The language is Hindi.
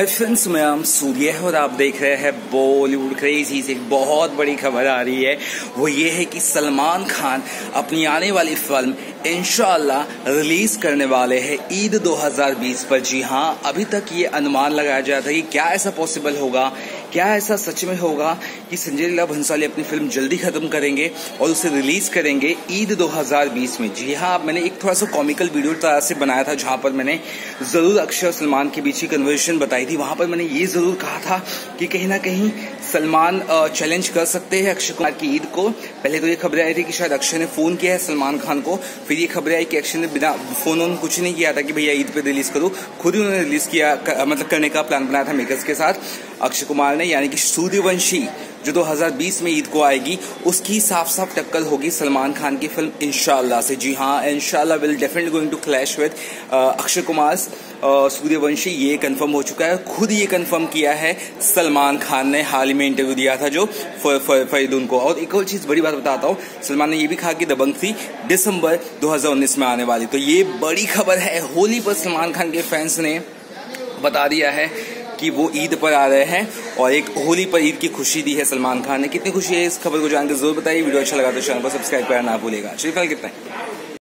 हाय फ्रेंड्स मैं आम सूर्य है और आप देख रहे हैं बॉलीवुड क्रेजी से एक बहुत बड़ी खबर आ रही है। वो ये है कि सलमान खान अपनी आने वाली फ़िल्म इनशाला रिलीज़ करने वाले हैं ईद 2020 पर। जी हाँ अभी तक ये अनुमान लगाया जाता था कि क्या ऐसा पॉसिबल होगा क्या ऐसा सच में होगा कि संजय लीला भंसाली अपनी फ़िल्म जल्दी खत्म करेंगे और उसे रिलीज़ करेंगे ईद 2020 में? जी हाँ मैंने एक थोड़ा सा कॉमिकल वीडियो तरह से बनाया था, जहाँ पर मैंने ज़रूर अक्षय और सलमान के बीच की कन्वर्सेशन बताई थी। वहाँ पर मैंने ये ज़रूर कहा था कि कहीं ना कहीं सलमान चैलेंज कर सकते हैं अक्षय कुमार की ईद को। पहले तो ये खबरें आई थी कि शायद अक्षय ने फ़ोन किया है सलमान खान को। फिर ये खबरें आई कि अक्षय ने बिना फ़ोन ऑन कुछ नहीं किया था कि भैया ईद पे रिलीज़ करूँ। खुद ही उन्होंने रिलीज़ किया मतलब करने का प्लान बनाया था मेकर्स के साथ। अक्षय कुमार ने, यानी कि सूर्यवंशी जो 2020 में ईद को आएगी, उसकी साफ़ साफ़ टक्कर होगी सलमान खान की फ़िल्म इनशाला से। जी हाँ इनशाला will definitely going to clash with Akshay Kumar Sooryavanshi, ये कंफर्म हो चुका है। खुद ये कंफर्म किया है, सलमान खान ने हाल ही में इंटरव्यू दिया था जो फरीदून को। और एक और चीज़ बड़ी बात बताता हूँ, सलमान ने ये भी कहा कि दबंग थी, दिसंबर 2019 में आने वाली। तो ये बड़ी खबर है, होली पर सलमान खान के फैंस ने बता दिया है कि वो ईद पर आ रहे हैं और एक होली पर ईद की खुशी दी है सलमान खान ने। कितनी खुशी है इस खबर को जानकर ज़रूर बताइए। वीडियो अच्छा लगा तो चैनल को सब्सक्राइब करना ना भूलेगा चलिए फ़िलहाल कितना